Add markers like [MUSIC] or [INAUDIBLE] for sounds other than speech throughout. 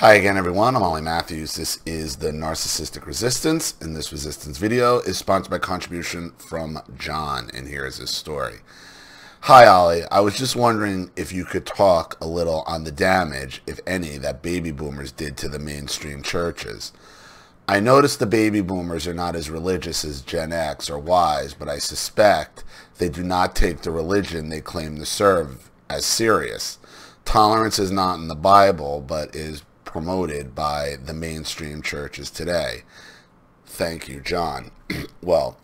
Hi again everyone, I'm Ollie Mathews. This is the Narcissistic Resistance, and this resistance video is sponsored by contribution from John, and here is his story. Hi Ollie, I was just wondering if you could talk a little on the damage, if any, that baby boomers did to the mainstream churches. I noticed the baby boomers are not as religious as Gen X or Ys, but I suspect they do not take the religion they claim to serve as serious. Tolerance is not in the Bible, but is promoted by the mainstream churches today. Thank you, John. [CLEARS THROAT] well,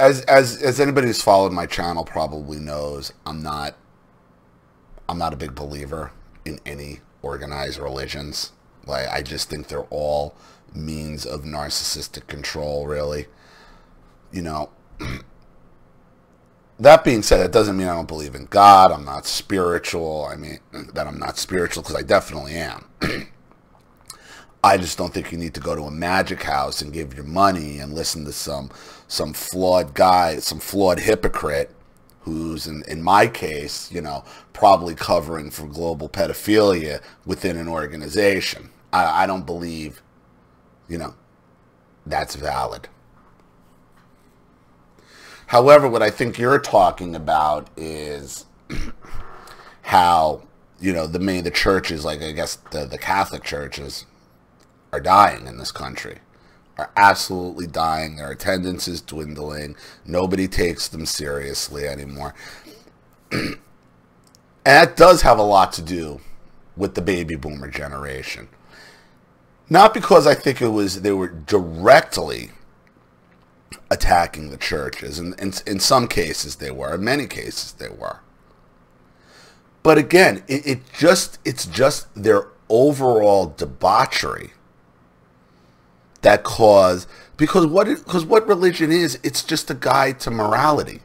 as as as anybody who's followed my channel probably knows, I'm not I'm not a big believer in any organized religions. Like I just think they're all means of narcissistic control, really. You know, [CLEARS THROAT] that being said, it doesn't mean I don't believe in God. I'm not spiritual. I mean, that I'm not spiritual because I definitely am. [CLEARS THROAT] I just don't think you need to go to a magic house and give your money and listen to some some flawed guy, some flawed hypocrite who's in, in my case, you know, probably covering for global pedophilia within an organization. I, I don't believe, you know, that's valid. However, what I think you're talking about is [CLEARS THROAT] how, you know, the main the churches, like I guess the, the Catholic churches, are dying in this country. Are absolutely dying. Their attendance is dwindling. Nobody takes them seriously anymore. [CLEARS THROAT] and that does have a lot to do with the baby boomer generation. Not because I think it was they were directly attacking the churches. And in, in some cases they were. In many cases they were. But again, it, it just it's just their overall debauchery that cause because what because what religion is it's just a guide to morality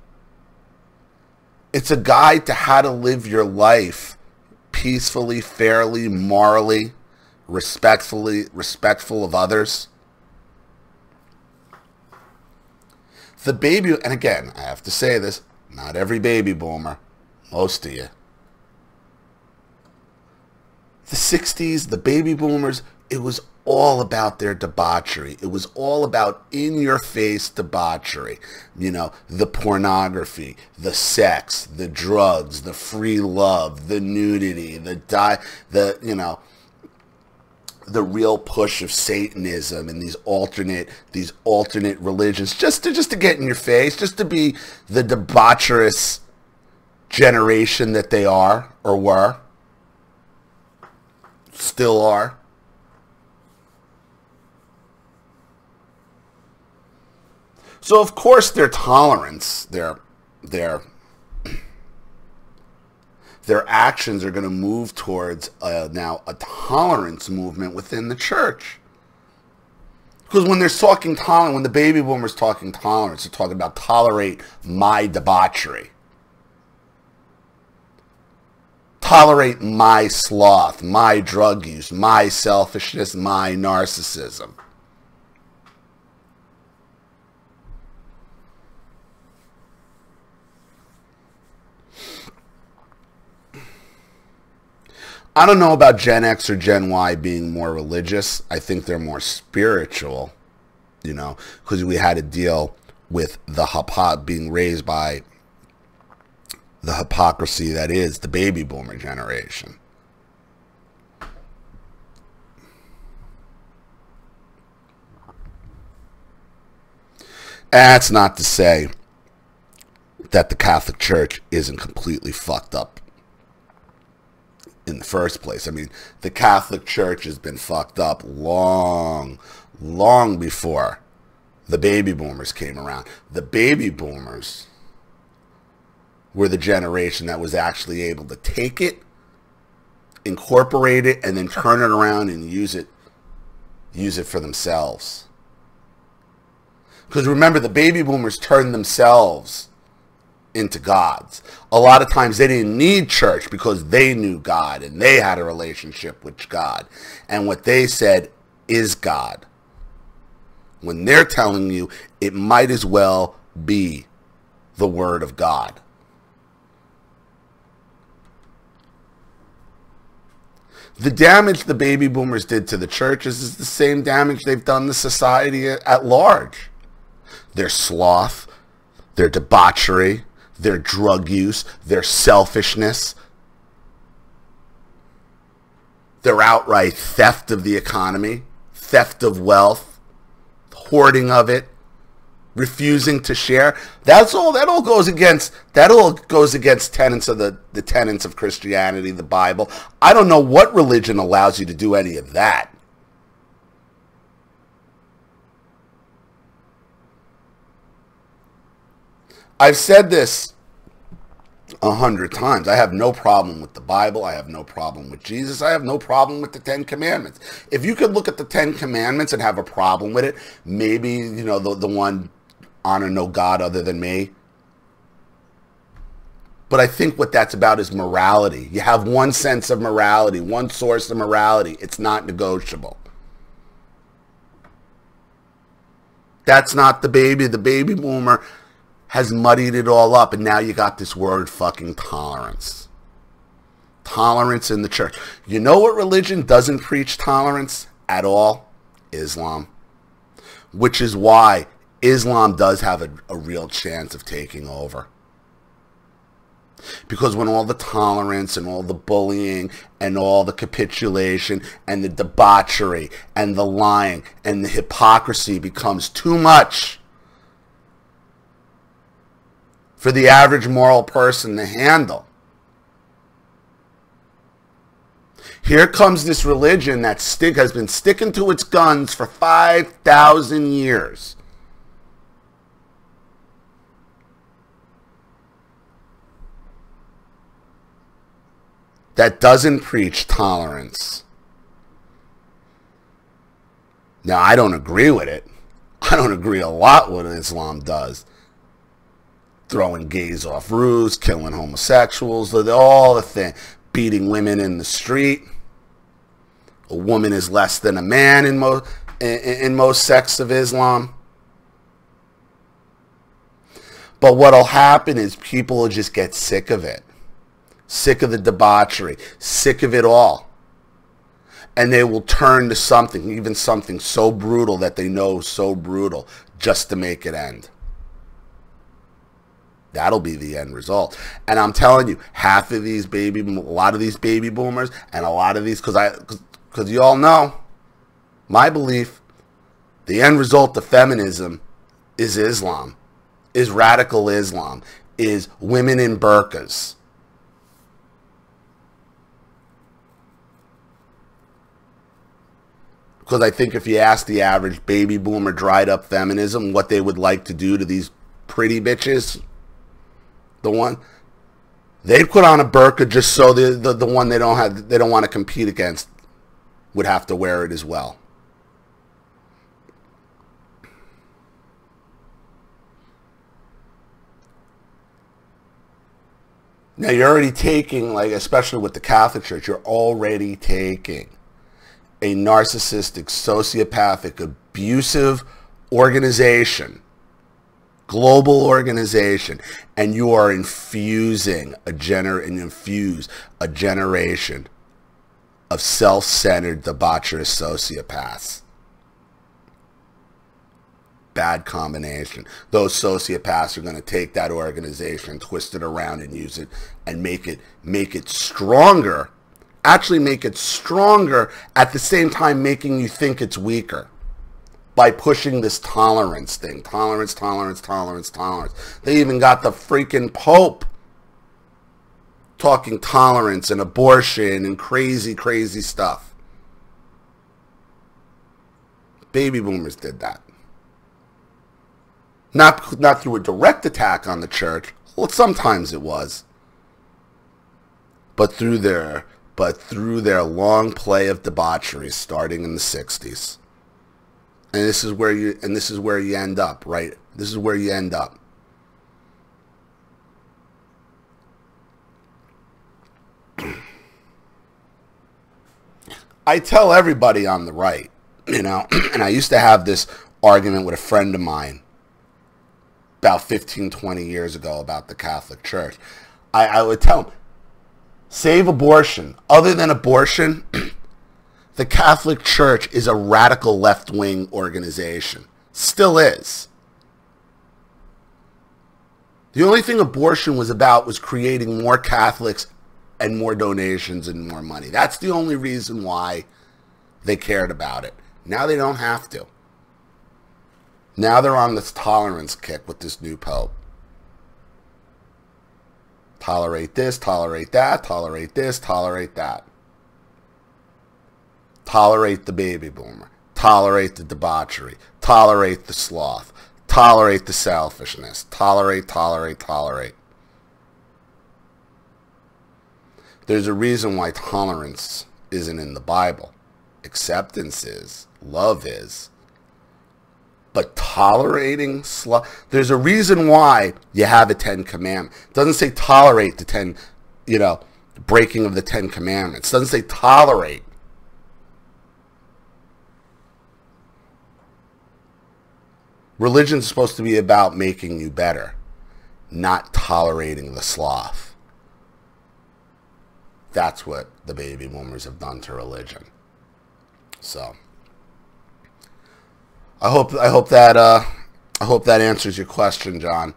it's a guide to how to live your life peacefully fairly morally respectfully respectful of others the baby, and again, I have to say this, not every baby boomer, most of you. The 60s, the baby boomers, it was all about their debauchery. It was all about in-your-face debauchery. You know, the pornography, the sex, the drugs, the free love, the nudity, the die, the, you know, the real push of Satanism and these alternate these alternate religions just to just to get in your face, just to be the debaucherous generation that they are or were, still are. So of course their tolerance, their their their actions are going to move towards uh, now a tolerance movement within the church. Because when they're talking tolerance, when the baby boomers talking tolerance, they're talking about tolerate my debauchery. Tolerate my sloth, my drug use, my selfishness, my narcissism. I don't know about Gen X or Gen Y being more religious. I think they're more spiritual, you know, because we had to deal with the being raised by the hypocrisy that is the baby boomer generation. That's not to say that the Catholic Church isn't completely fucked up in the first place. I mean, the Catholic Church has been fucked up long, long before the baby boomers came around. The baby boomers were the generation that was actually able to take it, incorporate it, and then turn it around and use it, use it for themselves. Because remember, the baby boomers turned themselves into gods. A lot of times they didn't need church because they knew God and they had a relationship with God. And what they said is God. When they're telling you it might as well be the word of God. The damage the baby boomers did to the churches is the same damage they've done to society at large. Their sloth, their debauchery, their drug use, their selfishness, their outright theft of the economy, theft of wealth, hoarding of it, refusing to share. That's all that all goes against that all goes against tenets of the, the tenets of Christianity, the Bible. I don't know what religion allows you to do any of that. I've said this a hundred times. I have no problem with the Bible. I have no problem with Jesus. I have no problem with the Ten Commandments. If you could look at the Ten Commandments and have a problem with it, maybe, you know, the, the one honor no God other than me. But I think what that's about is morality. You have one sense of morality, one source of morality. It's not negotiable. That's not the baby. The baby boomer has muddied it all up, and now you got this word fucking tolerance. Tolerance in the church. You know what religion doesn't preach tolerance at all? Islam. Which is why Islam does have a, a real chance of taking over. Because when all the tolerance and all the bullying and all the capitulation and the debauchery and the lying and the hypocrisy becomes too much, for the average moral person to handle. Here comes this religion that stick has been sticking to its guns for 5,000 years. That doesn't preach tolerance. Now, I don't agree with it. I don't agree a lot with what Islam does throwing gays off roofs, killing homosexuals, all the thing, beating women in the street. A woman is less than a man in most in, in most sects of Islam. But what'll happen is people will just get sick of it. Sick of the debauchery, sick of it all. And they will turn to something, even something so brutal that they know so brutal, just to make it end. That'll be the end result. And I'm telling you, half of these baby, a lot of these baby boomers, and a lot of these, because I, because you all know, my belief, the end result of feminism is Islam, is radical Islam, is women in burqas. Because I think if you ask the average baby boomer dried up feminism what they would like to do to these pretty bitches, the one they put on a burqa just so the, the, the one they don't have they don't want to compete against would have to wear it as well. Now you're already taking, like especially with the Catholic Church, you're already taking a narcissistic, sociopathic, abusive organization global organization and you are infusing a gener and infuse a generation of self-centered debaucherous sociopaths. Bad combination. Those sociopaths are going to take that organization twist it around and use it and make it make it stronger actually make it stronger at the same time making you think it's weaker by pushing this tolerance thing. Tolerance, tolerance, tolerance, tolerance. They even got the freaking Pope talking tolerance and abortion and crazy, crazy stuff. Baby boomers did that. Not, not through a direct attack on the church. Well, sometimes it was. But through their, but through their long play of debauchery starting in the 60s and this is where you and this is where you end up right this is where you end up [CLEARS THROAT] I tell everybody on the right, you know, [CLEARS THROAT] and I used to have this argument with a friend of mine about 15, 20 years ago about the Catholic Church. I, I would tell him, Save abortion. Other than abortion, [CLEARS THROAT] the Catholic Church is a radical left wing organization. Still is. The only thing abortion was about was creating more Catholics and more donations and more money. That's the only reason why they cared about it. Now they don't have to. Now they're on this tolerance kick with this new pope. Tolerate this, tolerate that, tolerate this, tolerate that. Tolerate the baby boomer. Tolerate the debauchery. Tolerate the sloth. Tolerate the selfishness. Tolerate, tolerate, tolerate. There's a reason why tolerance isn't in the Bible. Acceptance is. Love is. But tolerating sloth, there's a reason why you have a Ten Commandment. It doesn't say tolerate the Ten, you know, breaking of the Ten Commandments. It doesn't say tolerate. Religion is supposed to be about making you better, not tolerating the sloth. That's what the baby boomers have done to religion. So I hope I hope that uh, I hope that answers your question, John.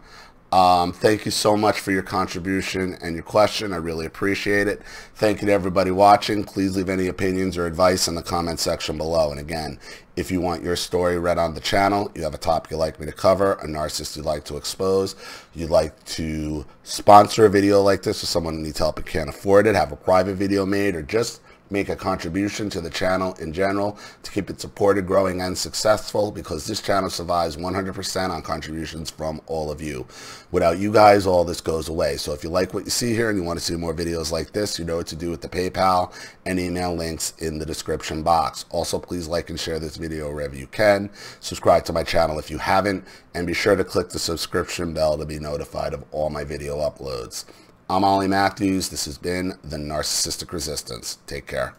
Um, thank you so much for your contribution and your question. I really appreciate it. Thank you to everybody watching. Please leave any opinions or advice in the comment section below. And again, if you want your story read on the channel, you have a topic you'd like me to cover, a narcissist you'd like to expose, you'd like to sponsor a video like this for someone who needs help and can't afford it, have a private video made, or just make a contribution to the channel in general to keep it supported, growing, and successful because this channel survives 100% on contributions from all of you. Without you guys, all this goes away. So if you like what you see here and you want to see more videos like this, you know what to do with the PayPal and email links in the description box. Also, please like and share this video wherever you can. Subscribe to my channel if you haven't, and be sure to click the subscription bell to be notified of all my video uploads. I'm Ollie Mathews. This has been The Narcissistic Resistance. Take care.